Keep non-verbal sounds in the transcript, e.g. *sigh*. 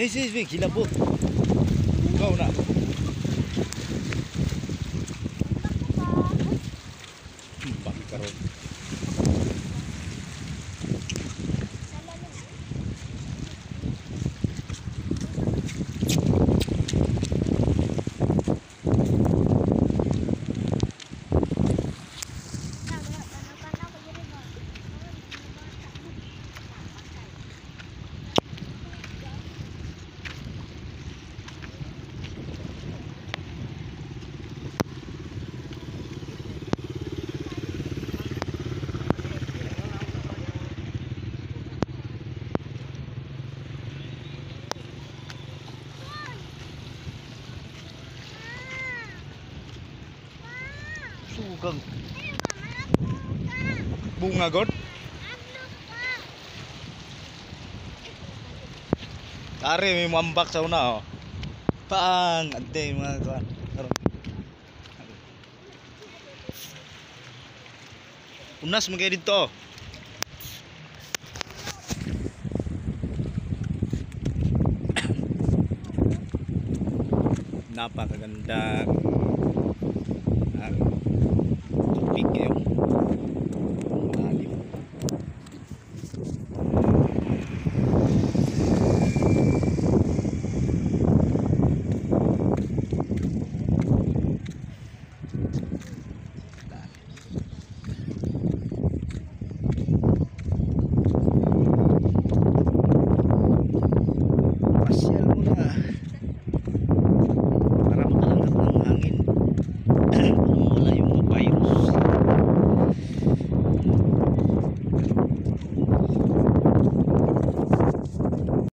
Eh, sini sini sini, gila pun Kau nak? Sugang. Bunga god? Tari, may mambak sa una oh. Pang, ante mga kuan. Unas kayo dito. *coughs* Napakagandang